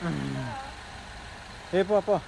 嗯，可以，不，不。